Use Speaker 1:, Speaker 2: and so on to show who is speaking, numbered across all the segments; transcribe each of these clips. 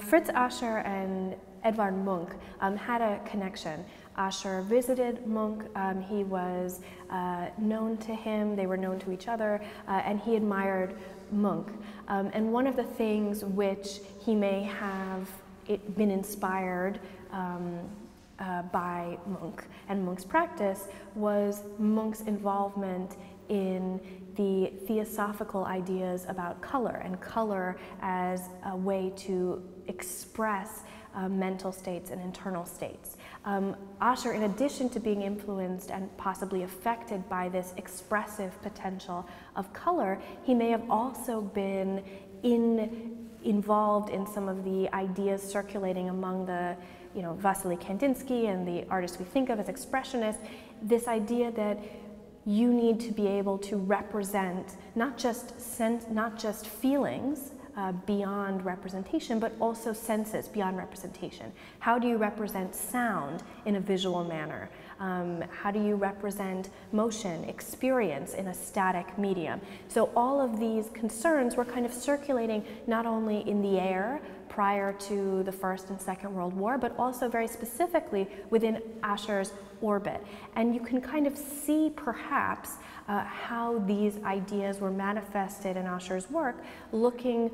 Speaker 1: Fritz Ascher and Edvard Munch um, had a connection. Ascher visited Munch, um, he was uh, known to him, they were known to each other, uh, and he admired Munch. Um, and one of the things which he may have been inspired um, uh, by Munch and Munch's practice was Munch's involvement in the theosophical ideas about color and color as a way to express uh, mental states and internal states. Um, Ascher, in addition to being influenced and possibly affected by this expressive potential of color, he may have also been in, involved in some of the ideas circulating among the you know, Vasily Kandinsky and the artists we think of as expressionists, this idea that you need to be able to represent not just sense, not just feelings uh, beyond representation, but also senses beyond representation. How do you represent sound in a visual manner? Um, how do you represent motion, experience in a static medium? So all of these concerns were kind of circulating not only in the air prior to the First and Second World War, but also very specifically within Ascher's orbit. And you can kind of see perhaps uh, how these ideas were manifested in Ascher's work, looking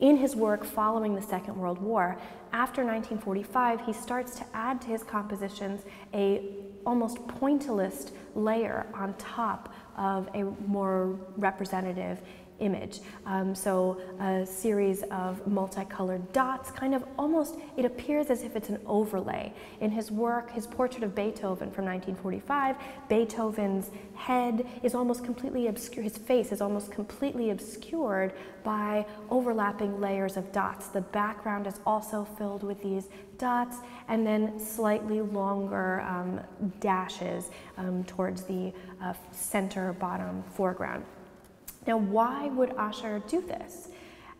Speaker 1: in his work following the Second World War. After 1945, he starts to add to his compositions a almost pointillist layer on top of a more representative image. Um, so a series of multicolored dots, kind of almost, it appears as if it's an overlay. In his work, his portrait of Beethoven from 1945, Beethoven's head is almost completely obscured, his face is almost completely obscured by overlapping layers of dots. The background is also filled with these dots and then slightly longer um, dashes um, towards the uh, center bottom foreground. Now, why would Ascher do this?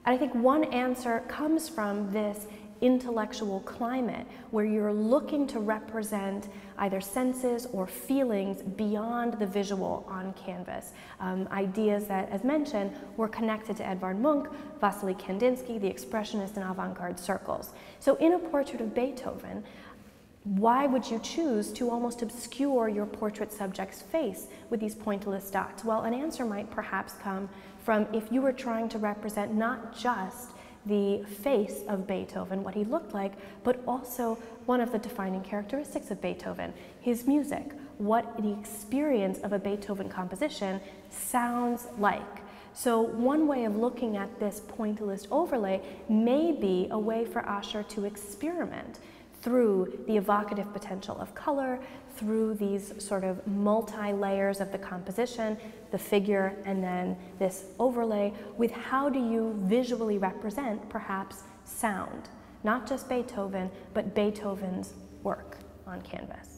Speaker 1: And I think one answer comes from this intellectual climate where you're looking to represent either senses or feelings beyond the visual on canvas. Um, ideas that, as mentioned, were connected to Edvard Munch, Vasily Kandinsky, the expressionist and avant-garde circles. So in a portrait of Beethoven, why would you choose to almost obscure your portrait subject's face with these pointillist dots? Well, an answer might perhaps come from if you were trying to represent not just the face of Beethoven, what he looked like, but also one of the defining characteristics of Beethoven, his music, what the experience of a Beethoven composition sounds like. So one way of looking at this pointillist overlay may be a way for Ascher to experiment through the evocative potential of color, through these sort of multi-layers of the composition, the figure, and then this overlay with how do you visually represent perhaps sound, not just Beethoven, but Beethoven's work on canvas.